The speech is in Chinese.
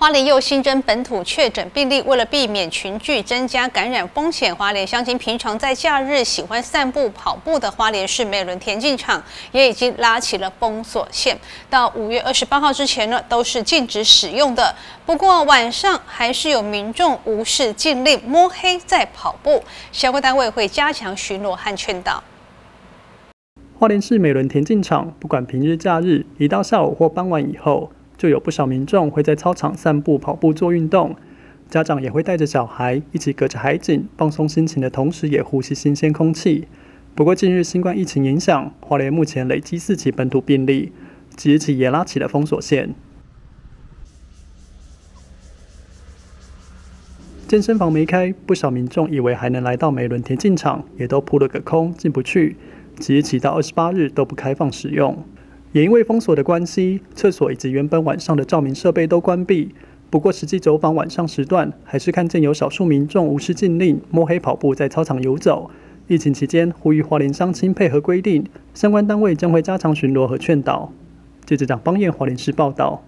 花莲又新增本土确诊病例，为了避免群聚增加感染风险，花莲乡亲平常在假日喜欢散步、跑步的花莲市美伦田径场也已经拉起了封锁线，到五月二十八号之前呢，都是禁止使用的。不过晚上还是有民众无视禁令摸黑在跑步，相关单位会加强巡逻和劝导。花莲市美伦田径场不管平日假日，一到下午或傍晚以后。就有不少民众会在操场散步、跑步做运动，家长也会带着小孩一起隔着海景放松心情的同时，也呼吸新鲜空气。不过，近日新冠疫情影响，花莲目前累积四起本土病例，即日起也拉起了封锁线。健身房没开，不少民众以为还能来到美伦田径场，也都扑了个空，进不去。即日起到二十八日都不开放使用。也因为封锁的关系，厕所以及原本晚上的照明设备都关闭。不过实际走访晚上时段，还是看见有少数民众无视禁令，摸黑跑步在操场游走。疫情期间，呼吁华联乡亲配合规定，相关单位将会加强巡逻和劝导。记者蒋邦彦华联市报道。